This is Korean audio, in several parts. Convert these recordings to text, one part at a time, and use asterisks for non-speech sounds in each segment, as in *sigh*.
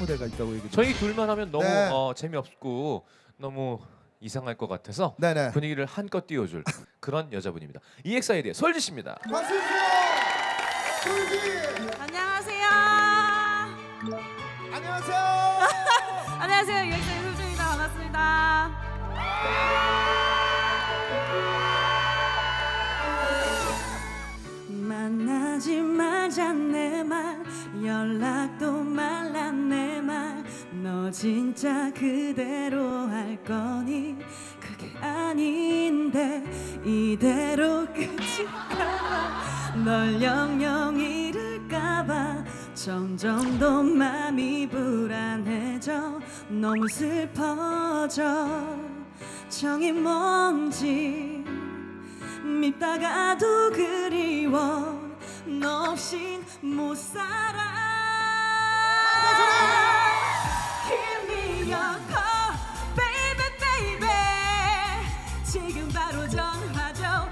무대가 있다고 얘기. 저희 둘만 하면 너무 네. 어, 재미없고 너무 이상할 것 같아서 네네. 분위기를 한껏 띄워줄 그런 여자분입니다. EXID의 솔지 씨입니다. 주세요. 솔지. 안녕하세요. 안녕하세요. *laughs* 안녕하세요. 유엑스의 솔주입니다. 반갑습니다. 만나지 말자 내 말. 연락도 말라 내 말. 너 진짜 그대로 할 거니? 그게 아닌데 이대로 끝일까봐 널 영영 잃을까봐. 점점 더 맘이 불안해져. 너무 슬퍼져. 정이 뭔지 밉다가도 그리워 너 없인 못 살아 Give me your call baby baby 지금 바로 전화줘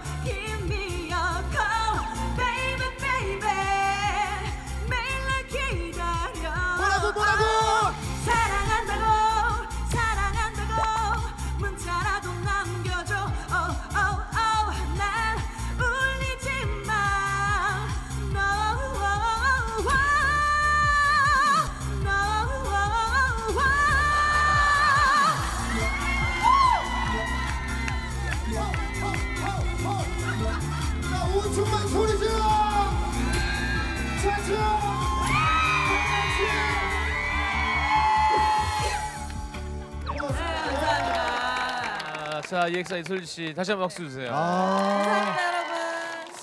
자, 5초만 소리 질러. 차차. 네, 감사합니다 아, 자 EXID 솔지 씨 다시 한번 박수 주세요. 아. 감사합니다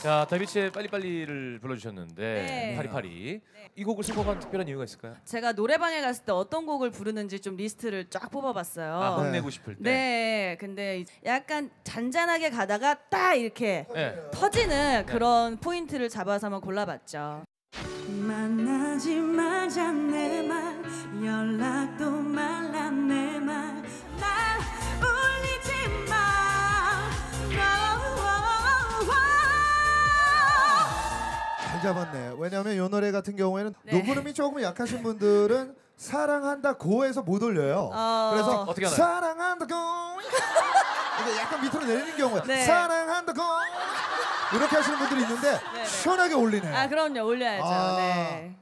자 다비치의 빨리빨리를 불러주셨는데 네. 팔이팔이 이 곡을 선곡한 특별한 이유가 있을까요? 제가 노래방에 갔을 때 어떤 곡을 부르는지 좀 리스트를 쫙 뽑아봤어요. 아 네. 혼내고 싶을 때. 네, 근데 약간 잔잔하게 가다가 딱 이렇게 네. 터지는 그런 포인트를 잡아서 한번 골라봤죠. 잡았네. 왜냐하면 이 노래 같은 경우에는 네. 녹음음이 조금 약하신 분들은 사랑한다 고에서 못 올려요. 어. 그래서 어떻게 하나요? 사랑한다 고 이게 약간 밑으로 내리는 경우가 네. 사랑한다 고 이렇게 하시는 분들이 있는데 네. 시원하게 올리네. 아 그럼요 올려야죠. 아. 네.